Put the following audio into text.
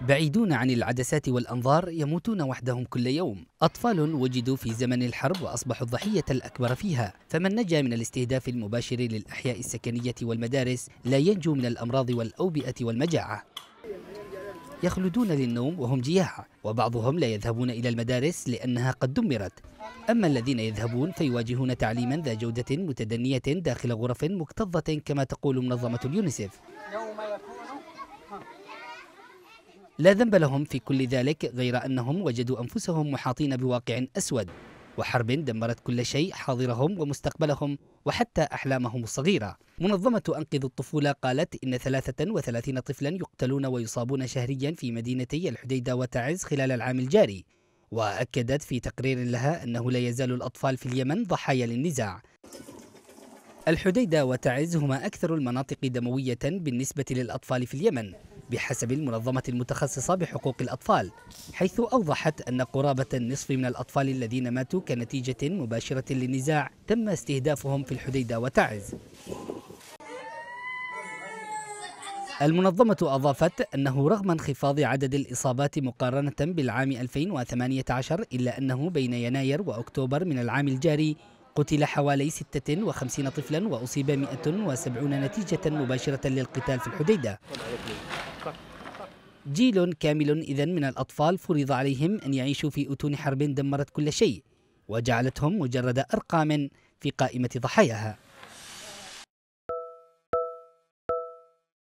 بعيدون عن العدسات والأنظار يموتون وحدهم كل يوم. أطفال وجدوا في زمن الحرب وأصبحوا الضحية الأكبر فيها. فمن نجا من الاستهداف المباشر للأحياء السكنية والمدارس لا ينجو من الأمراض والأوبئة والمجاعة. يخلدون للنوم وهم جياع وبعضهم لا يذهبون إلى المدارس لأنها قد دمرت. أما الذين يذهبون فيواجهون تعليما ذا جودة متدنية داخل غرف مكتظة كما تقول منظمة اليونيسف لا ذنب لهم في كل ذلك غير أنهم وجدوا أنفسهم محاطين بواقع أسود وحرب دمرت كل شيء حاضرهم ومستقبلهم وحتى أحلامهم الصغيرة. منظمة أنقذ الطفولة قالت إن 33 طفلا يقتلون ويصابون شهريا في مدينتي الحديدة وتعز خلال العام الجاري وأكدت في تقرير لها أنه لا يزال الأطفال في اليمن ضحايا للنزاع. الحديدة وتعز هما أكثر المناطق دموية بالنسبة للأطفال في اليمن بحسب المنظمة المتخصصة بحقوق الأطفال حيث أوضحت أن قرابة النصف من الأطفال الذين ماتوا كنتيجة مباشرة للنزاع تم استهدافهم في الحديدة وتعز. المنظمة أضافت أنه رغم انخفاض عدد الإصابات مقارنة بالعام 2018 إلا أنه بين يناير وأكتوبر من العام الجاري قتل حوالي 56 طفلا وأصيب 170 نتيجة مباشرة للقتال في الحديدة. جيل كامل إذا من الأطفال فرض عليهم أن يعيشوا في أتون حرب دمرت كل شيء وجعلتهم مجرد أرقام في قائمة ضحاياها.